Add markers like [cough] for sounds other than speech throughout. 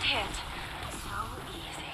Direct hit. So easy.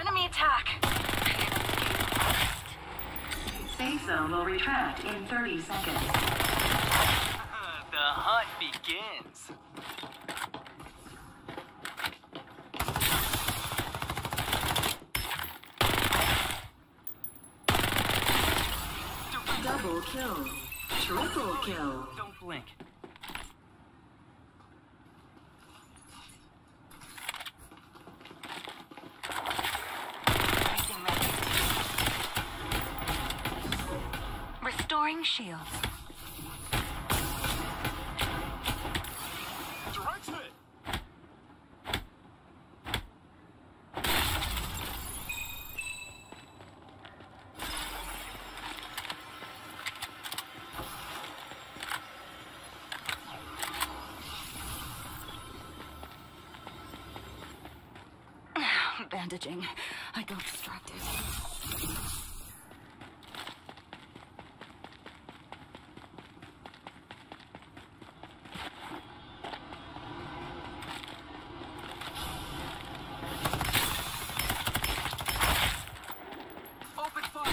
Enemy attack. Safe zone will retract in 30 seconds. the hunt begins. Double kill. Triple kill. Don't blink. Restoring shields. Direct hit. [sighs] Bandaging. I got distracted.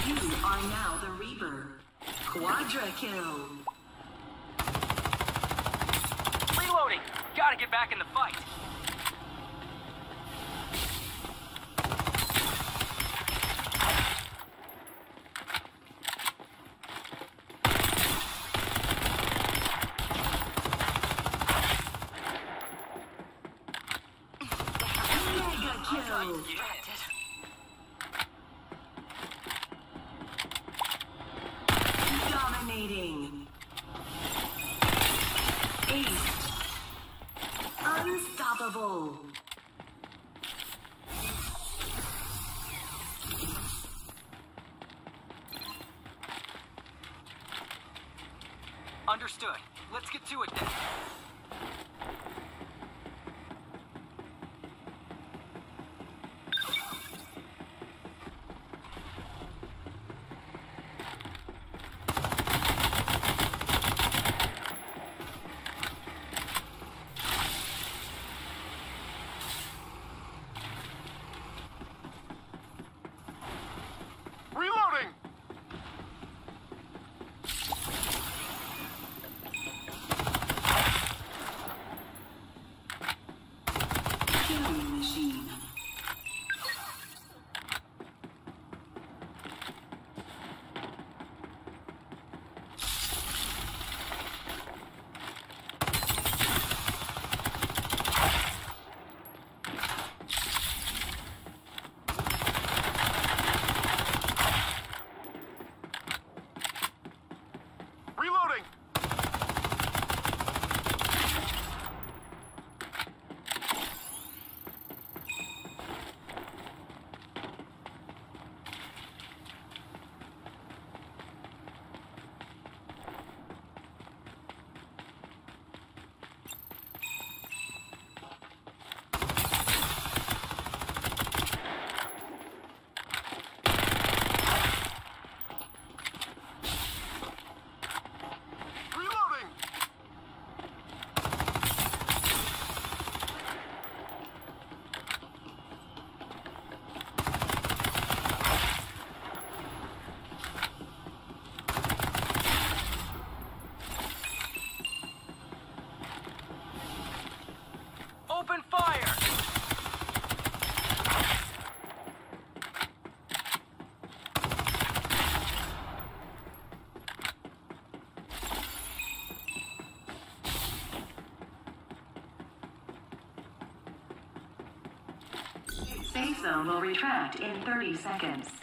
You are now the Reaper. Quadra kill. Reloading. Gotta get back in the fight. Mega kill. Distracted. Dominating. Ace. Unstoppable. Safe zone will retract in 30 seconds.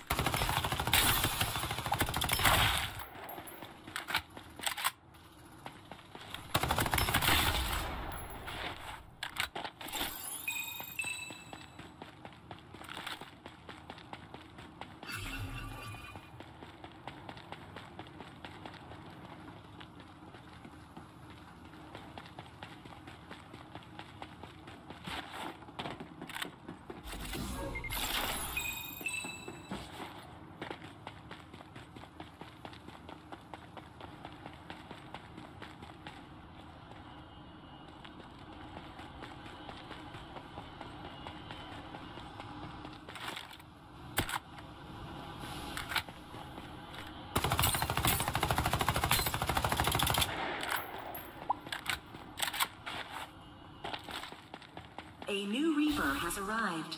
Deliverer has arrived.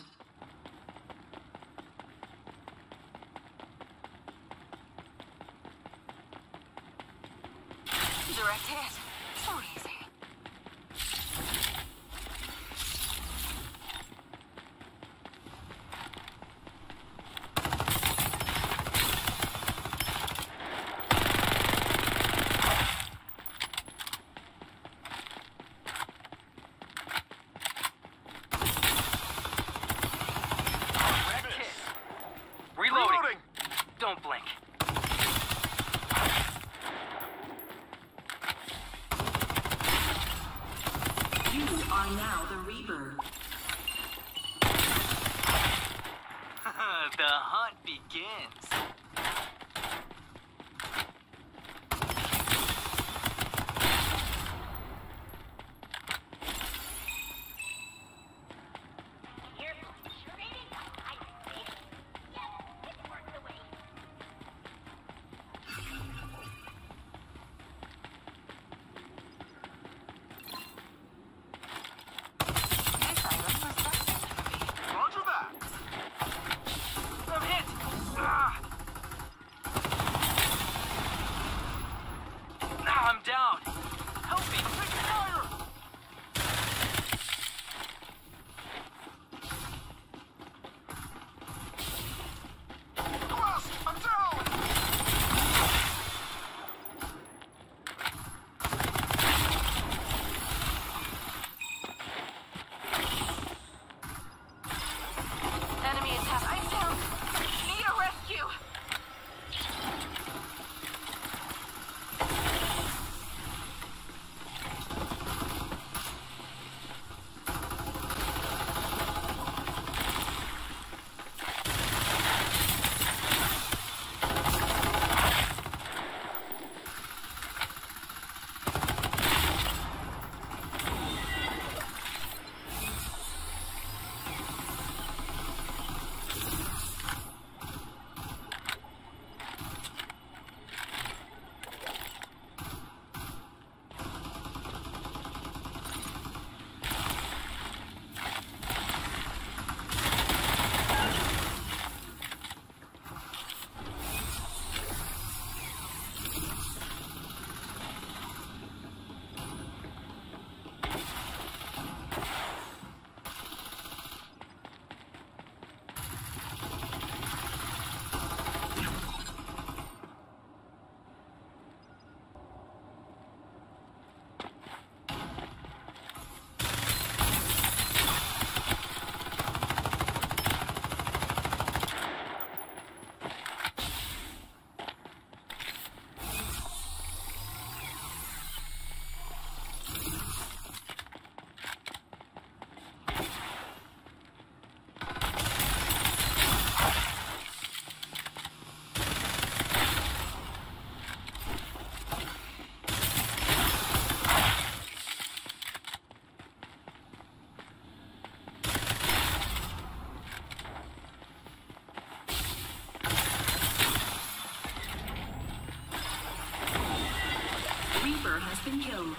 Direct hit. So easy. begins. has been killed.